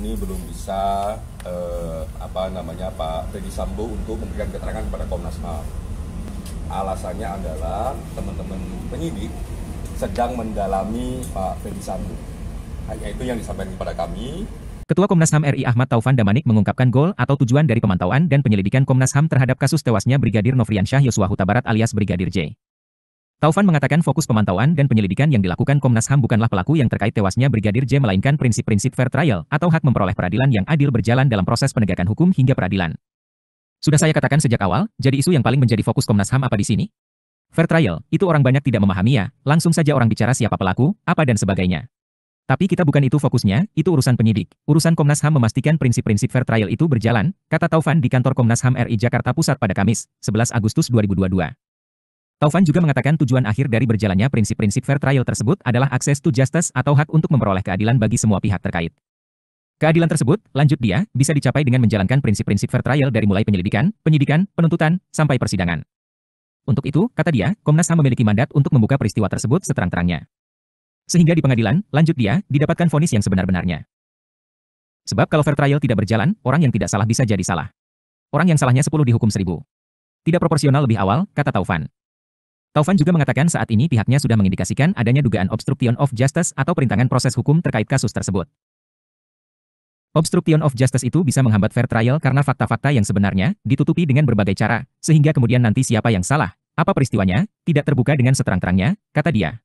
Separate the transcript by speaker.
Speaker 1: ini belum bisa eh, apa namanya Pak Freddy Sambo untuk memberikan keterangan kepada Komnas HAM. Alasannya adalah teman-teman penyidik sedang mendalami Pak Freddy Sambo. Hanya itu yang disampaikan kepada kami.
Speaker 2: Ketua Komnas HAM RI Ahmad Taufan Damanik mengungkapkan goal atau tujuan dari pemantauan dan penyelidikan Komnas HAM terhadap kasus tewasnya Brigadir Nofriansyah Yosua Huta Barat alias Brigadir J. Taufan mengatakan fokus pemantauan dan penyelidikan yang dilakukan Komnas HAM bukanlah pelaku yang terkait tewasnya Brigadir J melainkan prinsip-prinsip fair trial atau hak memperoleh peradilan yang adil berjalan dalam proses penegakan hukum hingga peradilan. Sudah saya katakan sejak awal, jadi isu yang paling menjadi fokus Komnas HAM apa di sini? Fair trial, itu orang banyak tidak memahami ya, langsung saja orang bicara siapa pelaku, apa dan sebagainya. Tapi kita bukan itu fokusnya, itu urusan penyidik. Urusan Komnas HAM memastikan prinsip-prinsip fair trial itu berjalan, kata Taufan di kantor Komnas HAM RI Jakarta Pusat pada Kamis, 11 Agustus 2022. Taufan juga mengatakan tujuan akhir dari berjalannya prinsip-prinsip fair trial tersebut adalah akses to justice atau hak untuk memperoleh keadilan bagi semua pihak terkait. Keadilan tersebut, lanjut dia, bisa dicapai dengan menjalankan prinsip-prinsip fair trial dari mulai penyelidikan, penyidikan, penuntutan, sampai persidangan. Untuk itu, kata dia, Komnas HAM memiliki mandat untuk membuka peristiwa tersebut seterang-terangnya. Sehingga di pengadilan, lanjut dia, didapatkan vonis yang sebenar-benarnya. Sebab kalau fair trial tidak berjalan, orang yang tidak salah bisa jadi salah. Orang yang salahnya 10 dihukum 1000. Tidak proporsional lebih awal, kata Taufan. Taufan juga mengatakan saat ini pihaknya sudah mengindikasikan adanya dugaan obstruction of justice atau perintangan proses hukum terkait kasus tersebut. Obstruction of justice itu bisa menghambat fair trial karena fakta-fakta yang sebenarnya ditutupi dengan berbagai cara, sehingga kemudian nanti siapa yang salah, apa peristiwanya, tidak terbuka dengan seterang-terangnya, kata dia.